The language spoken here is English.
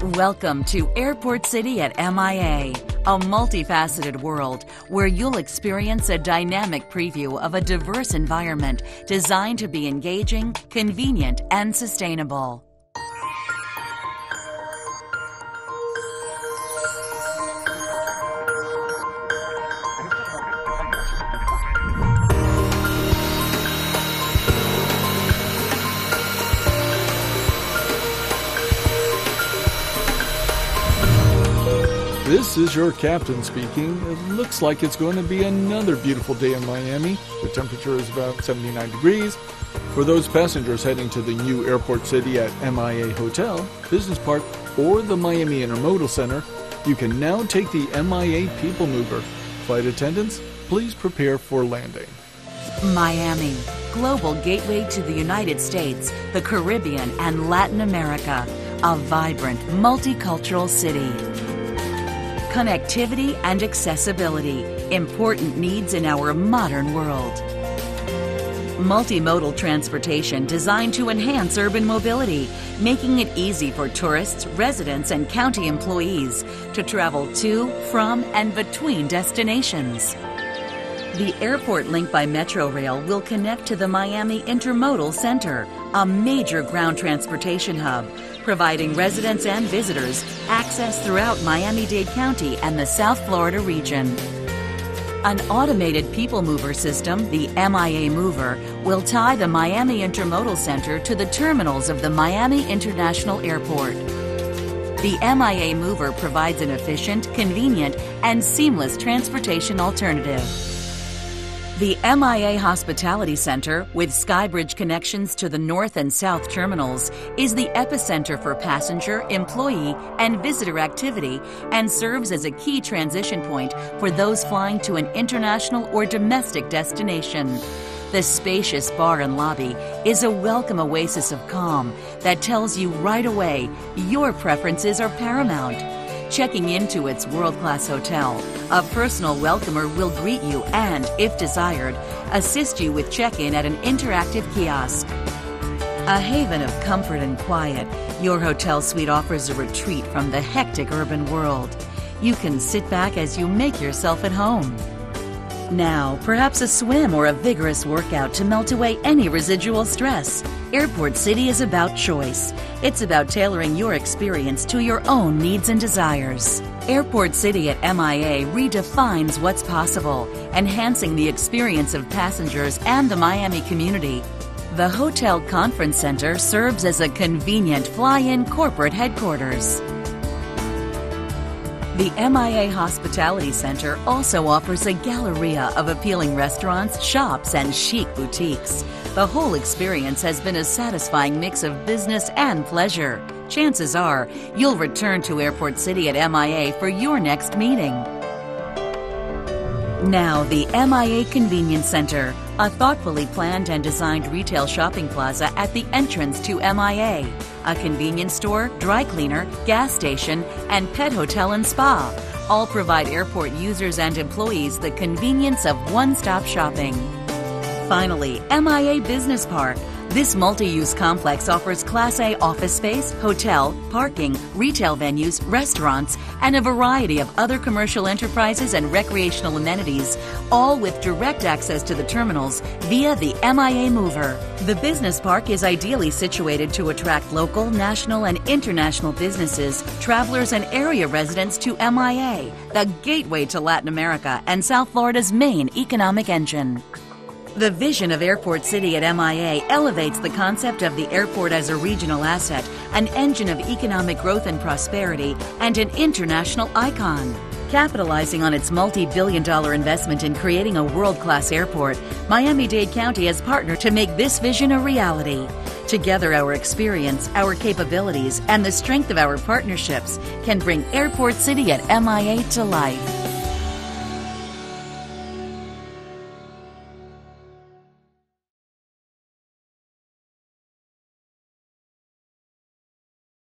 Welcome to Airport City at MIA, a multifaceted world where you'll experience a dynamic preview of a diverse environment designed to be engaging, convenient, and sustainable. This is your captain speaking. It looks like it's going to be another beautiful day in Miami. The temperature is about 79 degrees. For those passengers heading to the new Airport City at MIA Hotel, Business Park, or the Miami Intermodal Center, you can now take the MIA People Mover. Flight attendants, please prepare for landing. Miami, global gateway to the United States, the Caribbean, and Latin America. A vibrant, multicultural city connectivity, and accessibility, important needs in our modern world. Multimodal transportation designed to enhance urban mobility, making it easy for tourists, residents, and county employees to travel to, from, and between destinations. The Airport Link by Metrorail will connect to the Miami Intermodal Center, a major ground transportation hub providing residents and visitors access throughout Miami Dade County and the South Florida region. An automated people mover system, the MIA Mover, will tie the Miami Intermodal Center to the terminals of the Miami International Airport. The MIA Mover provides an efficient, convenient, and seamless transportation alternative. The MIA Hospitality Center, with Skybridge connections to the north and south terminals, is the epicenter for passenger, employee, and visitor activity and serves as a key transition point for those flying to an international or domestic destination. The spacious bar and lobby is a welcome oasis of calm that tells you right away your preferences are paramount. Checking into its world class hotel, a personal welcomer will greet you and, if desired, assist you with check in at an interactive kiosk. A haven of comfort and quiet, your hotel suite offers a retreat from the hectic urban world. You can sit back as you make yourself at home. Now, perhaps a swim or a vigorous workout to melt away any residual stress. Airport City is about choice. It's about tailoring your experience to your own needs and desires. Airport City at MIA redefines what's possible, enhancing the experience of passengers and the Miami community. The Hotel Conference Center serves as a convenient fly in corporate headquarters. The MIA Hospitality Center also offers a galleria of appealing restaurants, shops, and chic boutiques. The whole experience has been a satisfying mix of business and pleasure. Chances are you'll return to Airport City at MIA for your next meeting. Now, the MIA Convenience Center, a thoughtfully planned and designed retail shopping plaza at the entrance to MIA, a convenience store, dry cleaner, gas station, and pet hotel and spa. All provide airport users and employees the convenience of one stop shopping. Finally, MIA Business Park this multi use complex offers Class A office space, hotel, parking, retail venues, restaurants, and a variety of other commercial enterprises and recreational amenities, all with direct access to the terminals via the MIA Mover. The business park is ideally situated to attract local, national, and international businesses, travelers, and area residents to MIA, the gateway to Latin America and South Florida's main economic engine. The vision of Airport City at MIA elevates the concept of the airport as a regional asset, an engine of economic growth and prosperity, and an international icon. Capitalizing on its multi billion dollar investment in creating a world class airport, Miami Dade County has partnered to make this vision a reality. Together, our experience, our capabilities, and the strength of our partnerships can bring Airport City at MIA to life.